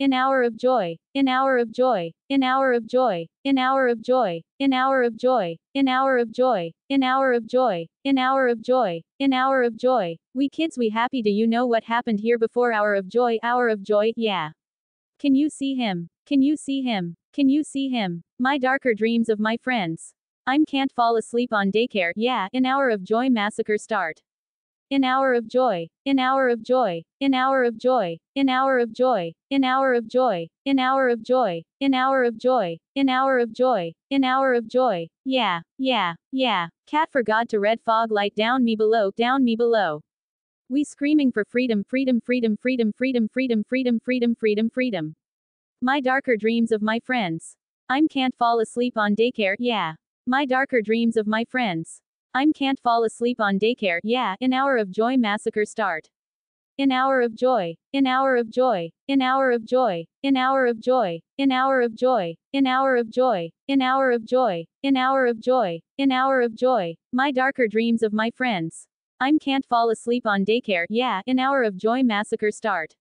An hour of joy, an hour of joy, an hour of joy, an hour of joy, an hour of joy, an hour of joy, an hour of joy, an hour of joy, an hour of joy. We kids, we happy. Do you know what happened here before hour of joy? Hour of joy, yeah. Can you see him? Can you see him? Can you see him? My darker dreams of my friends. I'm can't fall asleep on daycare. Yeah, an hour of joy massacre start. An hour of joy, an hour of joy, an hour of joy, an hour of joy, an hour of joy, an hour of joy, an hour of joy, an hour of joy, an hour of joy. Yeah, yeah, yeah. Cat forgot to red fog light down me below, down me below. We screaming for freedom, freedom, freedom, freedom, freedom, freedom, freedom, freedom, freedom, freedom. My darker dreams of my friends. I'm can't fall asleep on daycare, yeah. My darker dreams of my friends. I'm can't fall asleep on daycare, yeah, an hour of joy massacre start. An hour of joy, an hour of joy, an hour of joy, an hour of joy, an hour of joy, an hour of joy, an hour of joy, an hour of joy, an hour of joy, my darker dreams of my friends. I'm can't fall asleep on daycare, yeah, an hour of joy massacre start.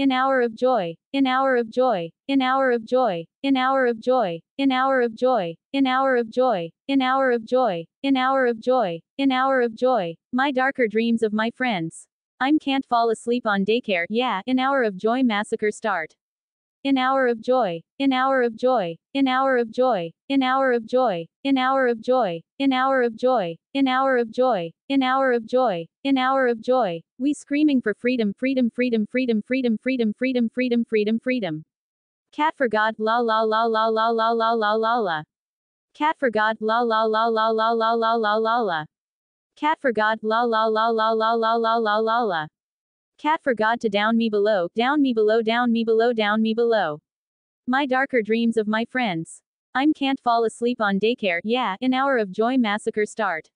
An hour of joy, an hour of joy, an hour of joy, an hour of joy, an hour of joy, an hour of joy, an hour of joy, an hour of joy, an hour of joy, my darker dreams of my friends. I'm can't fall asleep on daycare, yeah, an hour of joy massacre start. An hour of joy, an hour of joy, an hour of joy, an hour of joy, an hour of joy, an hour of joy, an hour of joy, an hour of joy, an hour of joy. We screaming for freedom, freedom, freedom, freedom, freedom, freedom, freedom, freedom, freedom, freedom. Cat for God, la la la la la la la la la la. Cat for God, la la la la la la la la la la. Cat for God, la la la la la la la la la la. Cat for God to down me below, down me below, down me below, down me below. My darker dreams of my friends. I'm can't fall asleep on daycare, yeah, an hour of joy massacre start.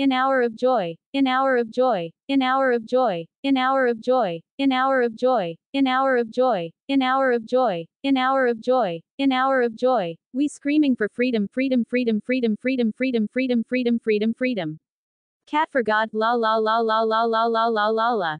An hour of joy, an hour of joy, an hour of joy, an hour of joy, an hour of joy, an hour of joy, an hour of joy, an hour of joy, an hour of joy. We screaming for freedom, freedom, freedom, freedom, freedom, freedom, freedom, freedom, freedom, freedom. Cat for God, la la la la la la la la la la.